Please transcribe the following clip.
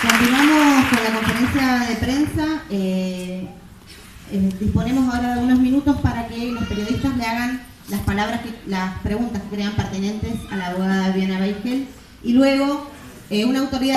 Continuamos con la conferencia de prensa. Eh, eh, disponemos ahora de unos minutos para que los periodistas le hagan las palabras, que, las preguntas que crean pertinentes a la abogada Viviana Beichel y luego eh, una autoridad